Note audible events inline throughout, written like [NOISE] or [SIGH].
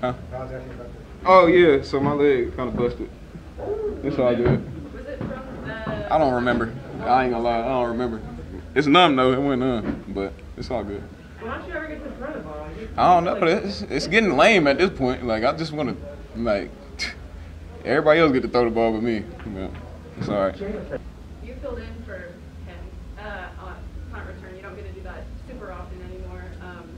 Huh? Oh yeah, so my leg kind of busted. It's all good. I don't remember. I ain't gonna lie, I don't remember. It's numb though. It went numb, but it's all good. I don't know, but it's, it's getting lame at this point. Like I just want to, like, [LAUGHS] everybody else get to throw the ball with me. But it's all right. You filled in for him uh, on punt return. You don't get to do that super often anymore. Um,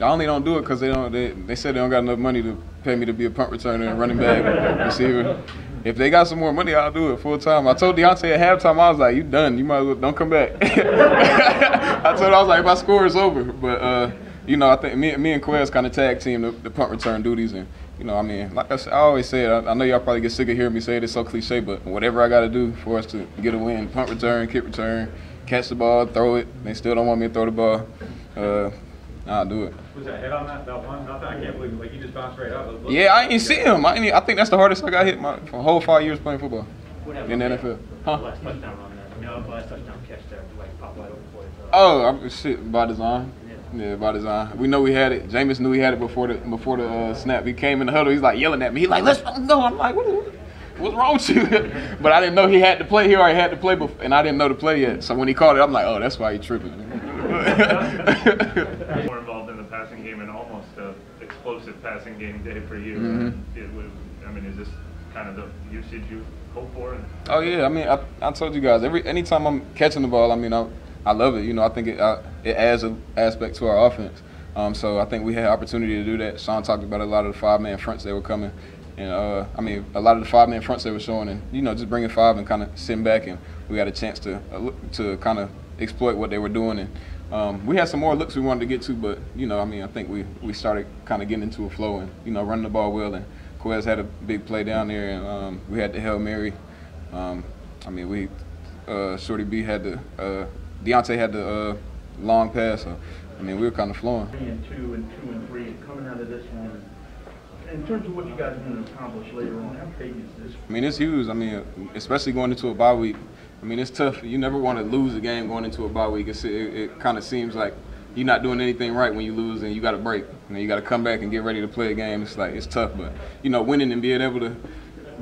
I only don't do it because they don't. They, they said they don't got enough money to pay me to be a punt returner and running back [LAUGHS] receiver. If they got some more money, I'll do it full time. I told Deonte at halftime, I was like, "You done? You might as well don't come back." [LAUGHS] I told him, I was like, "My score is over." But uh, you know, I think me, me and Quez kind of tag team the, the punt return duties, and you know, I mean, like I, said, I always say it. I, I know y'all probably get sick of hearing me say it. It's so cliche, but whatever I got to do for us to get a win, punt return, kick return, catch the ball, throw it. They still don't want me to throw the ball. Uh, I'll do it. Was that head on that, that one? Nothing, I can't believe, it. like, you just bounced right out. Look- Yeah, I ain't see him. I, ain't, I think that's the hardest I got hit my for a whole five years playing football What happened in the on NFL. The Huh? last touchdown run there. I mean, the last touchdown catch there, like pop wide open for it. Oh, I'm, shit, by design. Yeah. Yeah, by design. We know we had it. Jameis knew he had it before the before the uh, snap. He came in the huddle. He's like yelling at me. He's like, "Let's go." I'm like, what, what- "What's wrong with you?" [LAUGHS] but I didn't know he had to play. He already had to play, before, and I didn't know to play yet. So when he called it, I'm like, "Oh, that's why he tripping." [LAUGHS] more involved in the passing game and almost a explosive passing game day for you. Mhm. It would- I mean, is this kind of the usage you hope for? Oh yeah, I mean, I, I told you guys every anytime I'm catching the ball, I mean, I, I love it. You know, I think it I, it adds an aspect to our offense. Um, so I think we had opportunity to do that. Sean talked about a lot of the five man fronts that were coming, and uh, I mean, a lot of the five man fronts they were showing, and you know, just bringing five and kind of sitting back, and we got a chance to uh, to kind of exploit what they were doing, and um, we had some more looks we wanted to get to, but you know, I mean, I think we we started kind of getting into a flow and you know, running the ball well, and Quez had a big play down there, and um, we had the hail mary. Um, I mean, we uh, Shorty B had the uh, Deonte had the uh, long pass. So, I mean, we were kind of flowing. and two and two and three, coming out of this one, in terms of what you guys want to accomplish later on, how big is this? I mean, it's huge. I mean, especially going into a bye week. I mean, it's tough. You never want to lose a game going into a bye week. It's, it it kind of seems like you're not doing anything right when you lose and you got to break. You know, you got to come back and get ready to play a game. It's like it's tough, but you know, winning and being able to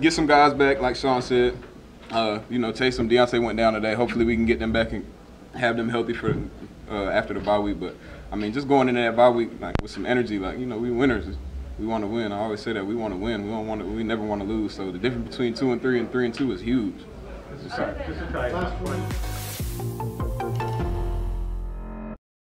get some guys back, like Sean said. Uh, you know, Taysom, Deonte went down today. Hopefully, we can get them back and have them healthy for uh, after the bye week. But I mean, just going into that bye week like with some energy, like you know, we winners. We want to win. I always say that we want to win. We don't want to. We never want to lose. So the difference between two and three and three and two is huge. It's just like-